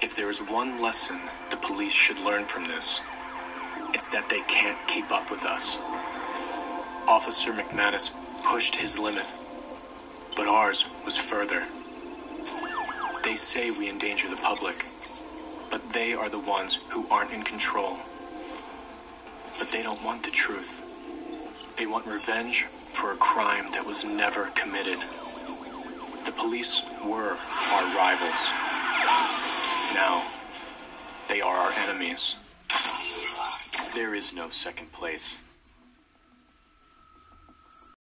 If there is one lesson the police should learn from this, it's that they can't keep up with us. Officer McManus pushed his limit, but ours was further. They say we endanger the public, but they are the ones who aren't in control. But they don't want the truth. They want revenge for a crime that was never committed. The police were our rivals. Now, they are our enemies. There is no second place.